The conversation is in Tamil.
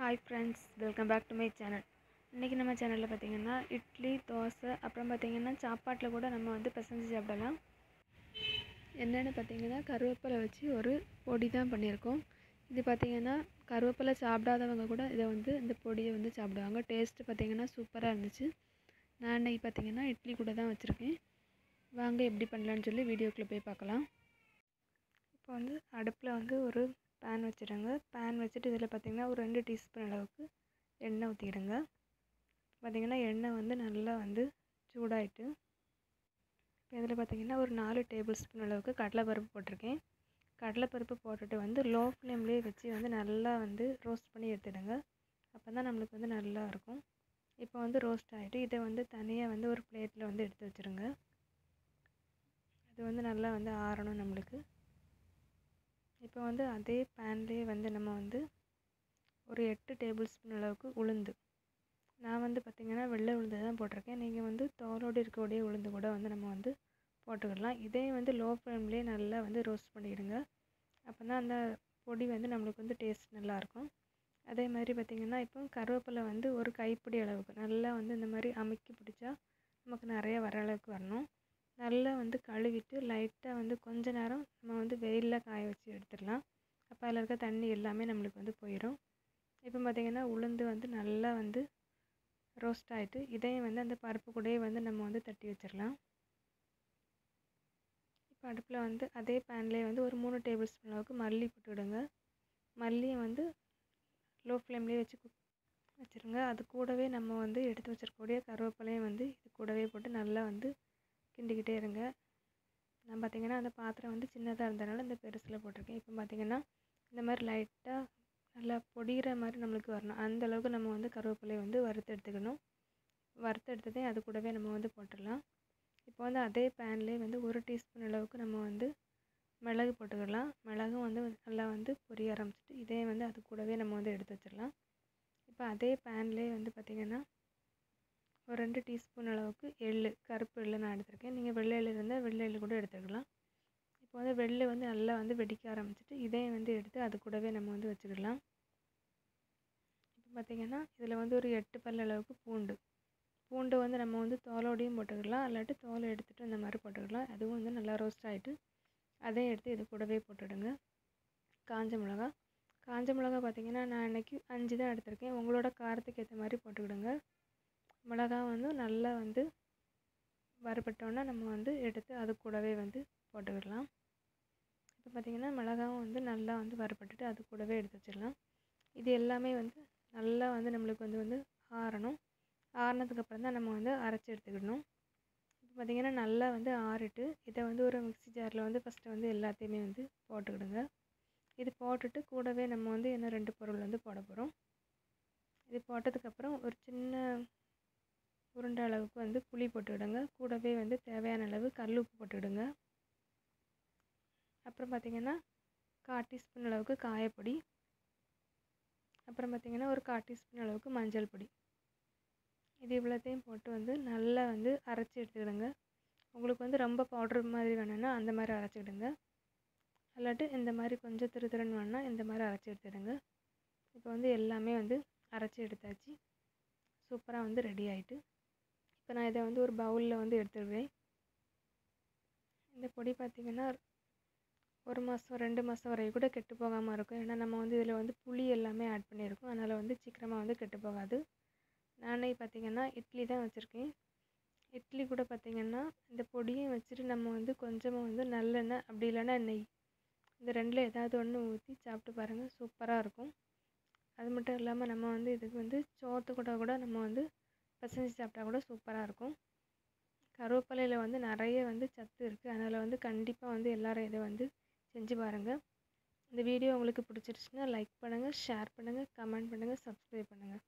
Hi friends welcome back to my channel இன்றைக்கி நம்ம சேனலில் பார்த்திங்கன்னா இட்லி தோசை அப்புறம் பார்த்திங்கன்னா சாப்பாட்டில் கூட நம்ம வந்து பிசைஞ்சு சாப்பிடலாம். என்னென்னு பார்த்தீங்கன்னா கருவேப்பிலை வச்சு ஒரு பொடி தான் பண்ணியிருக்கோம். இது பார்த்தீங்கன்னா கருவேப்பிலை சாப்பிடாதவங்க கூட இதை வந்து இந்த பொடியை வந்து சாப்பிடுவாங்க. டேஸ்ட்டு பார்த்திங்கன்னா சூப்பராக இருந்துச்சு. நான் இன்றைக்கி பார்த்திங்கன்னா இட்லி கூட தான் வச்சுருக்கேன். வாங்க எப்படி பண்ணலான்னு சொல்லி வீடியோக்குள்ளே போய் பார்க்கலாம். இப்போ வந்து அடுப்பில் வந்து ஒரு பேன் வச்சுடுங்க. பேன் வச்சுட்டு இதில் பார்த்திங்கன்னா ஒரு ரெண்டு டீஸ்பூன் அளவுக்கு எண்ணெய் ஊற்றிடுங்க. பார்த்திங்கன்னா எண்ணெய் வந்து நல்லா வந்து சூடாயிட்டு இப்போ இதில் பார்த்திங்கன்னா ஒரு நாலு டேபிள் ஸ்பூன் அளவுக்கு கடலைப்பருப்பு போட்டிருக்கேன். கடலைப்பருப்பு போட்டுட்டு வந்து லோ ஃப்ளேம்லேயே வச்சு வந்து நல்லா வந்து ரோஸ்ட் பண்ணி எடுத்துடுங்க. அப்போ தான் நம்மளுக்கு வந்து நல்லா இருக்கும். இப்போ வந்து ரோஸ்ட் ஆகிட்டு இதை வந்து தனியாக வந்து ஒரு பிளேட்டில் வந்து எடுத்து வச்சுருங்க இது வந்து நல்லா வந்து ஆறணும் நம்மளுக்கு. இப்போ வந்து அதே பேன்லேயே வந்து நம்ம வந்து ஒரு எட்டு டேபிள் ஸ்பூன் அளவுக்கு உளுந்து. நான் வந்து பார்த்திங்கன்னா வெள்ளை உளுந்து தான் போட்டிருக்கேன். நீங்கள் வந்து தோலோடு இருக்கக்கூடிய உளுந்து கூட வந்து நம்ம வந்து போட்டுக்கிடலாம் இதையும் வந்து லோ ஃப்ளேம்லேயே நல்லா வந்து ரோஸ்ட் பண்ணிவிடுங்க அப்போ தான் அந்த பொடி வந்து நம்மளுக்கு வந்து டேஸ்ட் நல்லாயிருக்கும். அதே மாதிரி பார்த்திங்கன்னா இப்போ கருவேப்பிலை வந்து ஒரு கைப்பிடி அளவுக்கு நல்லா வந்து இந்த மாதிரி அமுக்கி பிடிச்சா நமக்கு நிறைய வர அளவுக்கு வரணும். நல்லா வந்து கழுவிட்டு லைட்டாக வந்து கொஞ்ச நேரம் நம்ம வந்து வெயிலில் காய வச்சு எடுத்துடலாம். அப்போ அதில் இருக்க தண்ணி எல்லாமே நம்மளுக்கு வந்து போயிடும் இப்போ பார்த்திங்கன்னா உளுந்து வந்து நல்லா வந்து ரோஸ்ட் ஆகிட்டு இதையும் வந்து அந்த பருப்பு கூடயே வந்து நம்ம வந்து தட்டி வச்சிடலாம். இப்போ அடுப்பில் வந்து அதே பேன்லேயே வந்து ஒரு மூணு டேபிள் ஸ்பூன் அளவுக்கு மல்லி போட்டு விடுங்க. மல்லியை வந்து லோ ஃப்ளேம்லேயே வச்சு குக் வச்சுருங்க. அது கூடவே நம்ம வந்து எடுத்து வச்சிருக்கக்கூடிய கருவேப்பிலையும் வந்து இது கூடவே போட்டு நல்லா வந்து கிண்டிக்கிட்டே இருங்க. நான் பார்த்திங்கன்னா அந்த பாத்திரம் வந்து சின்னதாக இருந்ததுனால இந்த பெருசில் போட்டிருக்கேன். இப்போ பார்த்திங்கன்னா இந்த மாதிரி லைட்டாக நல்லா பொடிகிற மாதிரி நம்மளுக்கு வரணும். அந்த அளவுக்கு நம்ம வந்து கருவேப்பிலையை வந்து வறுத்து எடுத்துக்கணும். வறுத்து எடுத்ததையும் அது கூடவே நம்ம வந்து போட்டுடலாம். இப்போ வந்து அதே பேன்லேயே வந்து ஒரு டீஸ்பூன் அளவுக்கு நம்ம வந்து மிளகு போட்டுக்கலாம். மிளகும் வந்து நல்லா வந்து பொரிய ஆரம்பிச்சிட்டு இதே வந்து அது கூடவே நம்ம வந்து எடுத்து வச்சிடலாம். இப்போ அதே பேன்லேயே வந்து பார்த்திங்கன்னா ஒரு ரெண்டு டீஸ்பூன் அளவுக்கு எள் கருப்பு எள் நான் எடுத்திருக்கேன். நீங்கள் வெள்ளை எள் இருந்தால் வெள்ளை எள் கூட எடுத்துக்கலாம். இப்போ வந்து வெள்ளை வந்து நல்லா வந்து வெடிக்க ஆரம்பிச்சிட்டு இதையும் வந்து எடுத்து அது கூடவே நம்ம வந்து வச்சுக்கலாம். இப்போ பார்த்திங்கன்னா இதில் வந்து ஒரு எட்டு பல் அளவுக்கு பூண்டு. பூண்டு வந்து நம்ம வந்து தோலோடையும் போட்டுக்கலாம். இல்லாட்டி தோலை எடுத்துகிட்டு இந்த மாதிரி போட்டுக்கலாம். அதுவும் வந்து நல்லா ரோஸ்ட் ஆகிட்டு அதையும் எடுத்து இது கூடவே போட்டுடுங்க. காஞ்ச மிளகா. காஞ்ச மிளகா பார்த்திங்கன்னா நான் இன்றைக்கி அஞ்சு தான் எடுத்திருக்கேன். உங்களோட காரத்துக்கு ஏற்ற மாதிரி போட்டுக்கிடுங்க. மிளகா வந்து நல்லா வந்து வறுபட்டோன்னா நம்ம வந்து எடுத்து அது கூடவே வந்து போட்டுக்கிடலாம் இப்போ பார்த்திங்கன்னா மிளகாவும் வந்து நல்லா வந்து வறுபட்டுட்டு அது கூடவே எடுத்து வச்சிடலாம். இது எல்லாமே வந்து நல்லா வந்து நம்மளுக்கு வந்து வந்து ஆறணும். ஆறினதுக்கப்புறம் தான் நம்ம வந்து அரைச்சி எடுத்துக்கிடணும். இப்போ பார்த்திங்கன்னா நல்லா வந்து ஆறிட்டு இதை வந்து ஒரு மிக்ஸி ஜாரில் வந்து ஃபஸ்ட்டு வந்து எல்லாத்தையுமே வந்து போட்டுக்கிடுங்க. இது போட்டுட்டு கூடவே நம்ம வந்து இன்னும் ரெண்டு பொருள் வந்து போட போகிறோம் இது போட்டதுக்கப்புறம் ஒரு சின்ன உருண்டை அளவுக்கு வந்து புளி போட்டுவிடுங்க. கூடவே வந்து தேவையான அளவு கல் உப்பு போட்டுவிடுங்க. அப்புறம் பார்த்திங்கன்னா கால் டீஸ்பூன் அளவுக்கு காயப்பொடி. அப்புறம் பார்த்திங்கன்னா ஒரு கால் டீஸ்பூன் அளவுக்கு மஞ்சள் பொடி. இது இவ்வளோத்தையும் போட்டு வந்து நல்லா வந்து அரைச்சி எடுத்துக்கிடுங்க. உங்களுக்கு வந்து ரொம்ப பவுடர் மாதிரி வேணும்னா அந்த மாதிரி அரைச்சிக்கிடுங்க இல்லாட்டி இந்த மாதிரி கொஞ்சம் திரு திருன்னு வேணுன்னா இந்த மாதிரி அரைச்சி எடுத்துடுங்க இப்போ வந்து எல்லாமே வந்து அரைச்சி எடுத்தாச்சு. சூப்பராக வந்து ரெடி ஆகிட்டு இப்போ நான் இதை வந்து ஒரு பவுலில் வந்து எடுத்துடுவேன். இந்த பொடி பார்த்திங்கன்னா ஒரு மாதம் ரெண்டு மாதம் வரைக்கும் கூட கெட்டு போகாமல் இருக்கும். ஏன்னா நம்ம வந்து இதில் வந்து புளி எல்லாமே ஆட் பண்ணியிருக்கோம். அதனால் வந்து சீக்கிரமாக வந்து கெட்டு போகாது. நானே பார்த்திங்கன்னா இட்லி தான் வச்சுருக்கேன். இட்லி கூட பார்த்திங்கன்னா இந்த பொடியும் வச்சுட்டு நம்ம வந்து கொஞ்சமாக வந்து நல்லெண்ணெய் அப்படி இல்லைன்னா நெய் இந்த ரெண்டில் ஏதாவது ஒன்று ஊற்றி சாப்பிட்டு பாருங்கள் சூப்பராக இருக்கும். அது மட்டும் இல்லாமல் நம்ம வந்து இதுக்கு வந்து சோத்து கூட கூட நம்ம வந்து பசஞ்சு சாப்பிட்டா கூட சூப்பராக இருக்கும். கருவேப்பிலையில் வந்து நிறைய வந்து சத்து இருக்குது அதனால் வந்து கண்டிப்பாக வந்து எல்லோரும் இதை வந்து செஞ்சு பாருங்கள் இந்த வீடியோ உங்களுக்கு பிடிச்சிருச்சுன்னா லைக் பண்ணுங்கள் ஷேர் பண்ணுங்கள் கமெண்ட் பண்ணுங்கள் சப்ஸ்கிரைப் பண்ணுங்கள்